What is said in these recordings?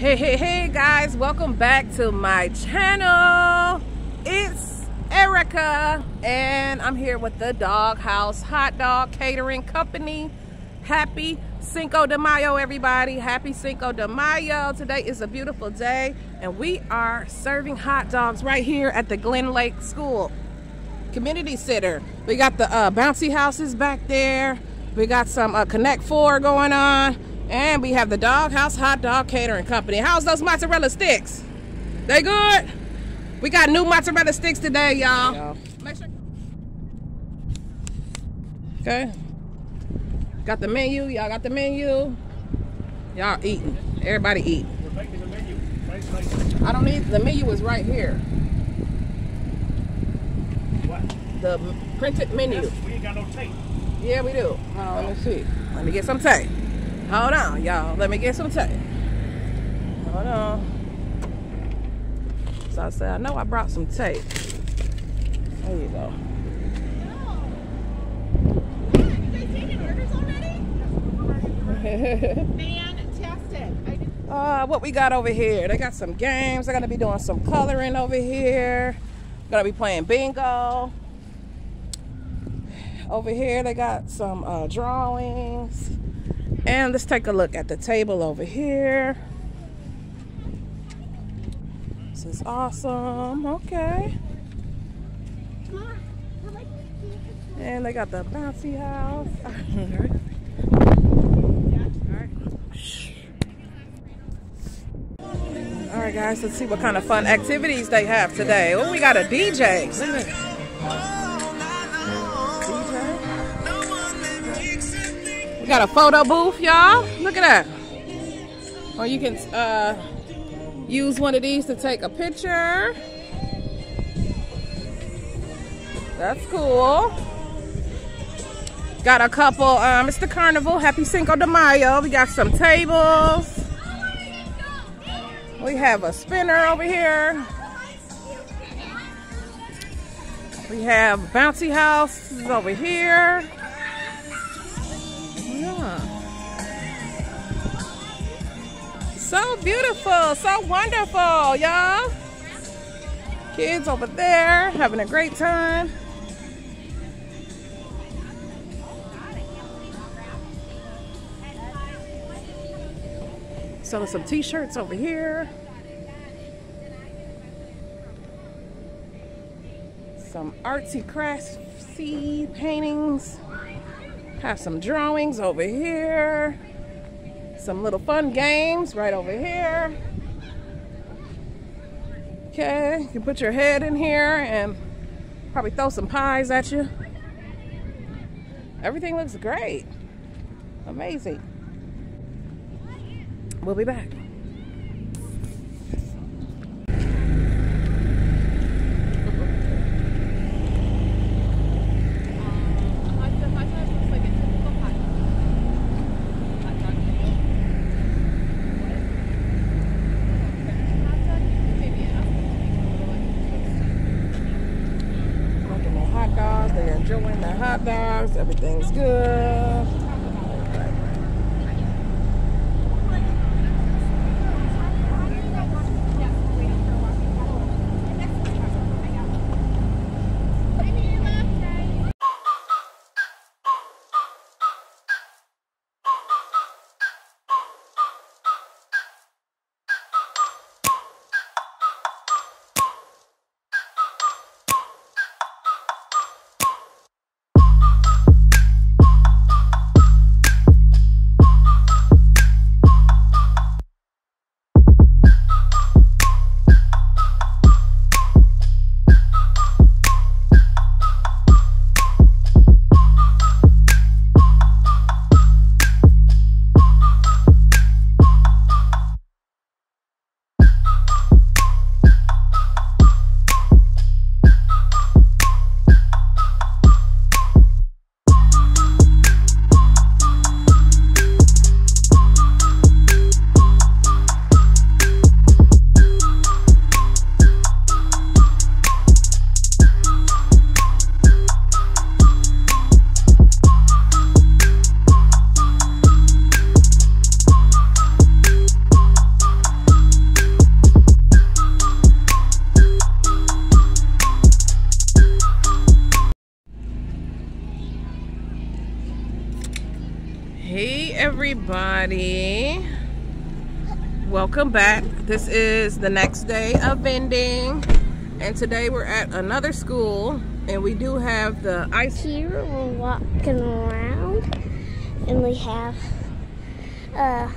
Hey, hey, hey guys, welcome back to my channel. It's Erica and I'm here with the Dawg House Hot Dog Catering Company. Happy Cinco de Mayo, everybody. Happy Cinco de Mayo. Today is a beautiful day and we are serving hot dogs right here at the Glen Lake School Community Center. We got the uh, bouncy houses back there. We got some uh, Connect Four going on. And we have the Dawg House Hot Dog Catering Company. How's those mozzarella sticks? They good? We got new mozzarella sticks today, y'all. Sure. Okay. Got the menu. Y'all got the menu. Y'all eating. Everybody eat. We're making the menu. Nice, nice. I don't need the menu is right here. What? The printed menu. Yes, we ain't got no tape. Yeah, we do. Oh, let me see. Let me get some tape. Hold on, y'all. Let me get some tape. Hold on. So I said, I know I brought some tape. There you go. Fantastic. uh, what we got over here? They got some games. They're gonna be doing some coloring over here. Gonna be playing bingo. Over here, they got some uh, drawings. And let's take a look at the table over here. This is awesome. Okay. And they got the bouncy house. All right, guys, let's see what kind of fun activities they have today. Oh, we got a DJ. Got a photo booth, y'all. Look at that. Or you can uh, use one of these to take a picture. That's cool. Got a couple, um, it's the carnival. Happy Cinco de Mayo. We got some tables. We have a spinner over here. We have bouncy house over here. So beautiful, so wonderful, y'all. Kids over there having a great time. Selling some t-shirts over here. Some artsy craftsy paintings. Have some drawings over here. Some little fun games right over here. Okay, you can put your head in here and probably throw some pies at you. Everything looks great. Amazing. We'll be back. enjoying the hot dogs. Everything's good. Everybody. Welcome back. This is the next day of vending. And today we're at another school and we do have the ice here we're walking around and we have uh,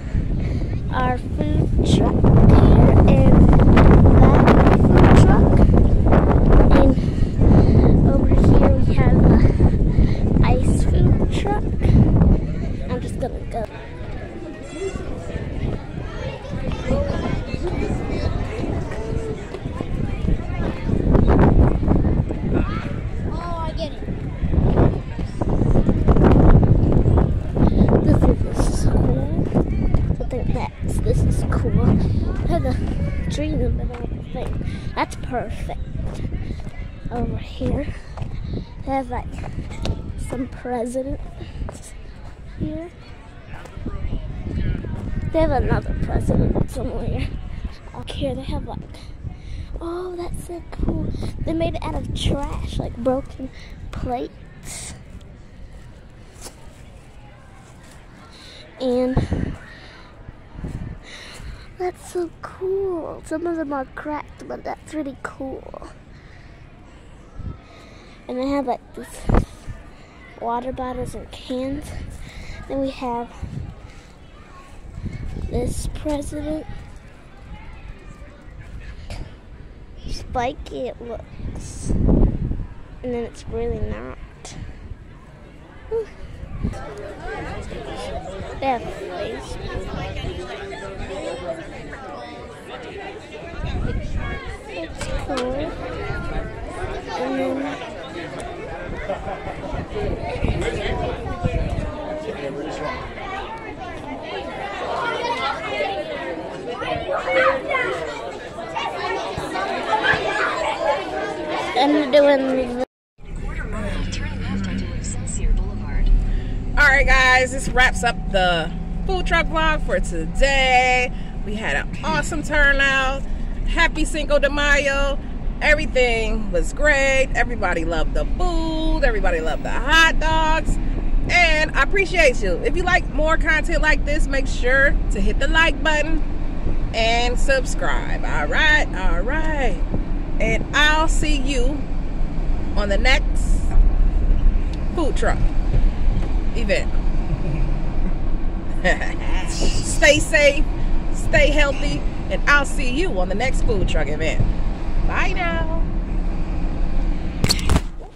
our food truck here and that food truck and over here we have the ice food truck I'm just gonna go Oh, I get it. This is cool. I think that's this is cool. There's a tree in the middle of the thing. That's perfect. Over here, they have like some presidents here. They have another president somewhere. Up here, they have like Oh, that's so cool. They made it out of trash, like broken plates. And that's so cool. Some of them are cracked, but that's really cool. And they have like these water bottles and cans. Then we have this president. spiky it looks. And then it's really not. They. It's cool. And doing the quarter mile, turn left onto Excelsior Boulevard. All right, guys, this wraps up the food truck vlog for today. We had an awesome turnout. Happy Cinco de Mayo. Everything was great. Everybody loved the food. Everybody loved the hot dogs. And I appreciate you. If you like more content like this, make sure to hit the like button and subscribe. All right, all right. And I'll see you on the next food truck event. stay safe, stay healthy, and I'll see you on the next food truck event. Bye now.